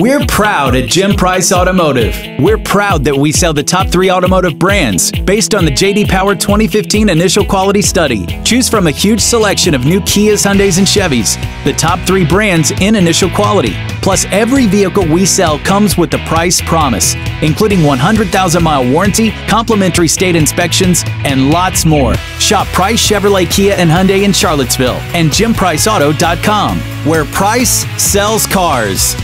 We're proud at Jim Price Automotive. We're proud that we sell the top three automotive brands based on the JD Power 2015 Initial Quality Study. Choose from a huge selection of new Kias, Hyundais, and Chevys, the top three brands in initial quality. Plus, every vehicle we sell comes with the price promise, including 100,000 mile warranty, complimentary state inspections, and lots more. Shop Price Chevrolet Kia and Hyundai in Charlottesville and JimPriceAuto.com, where price sells cars.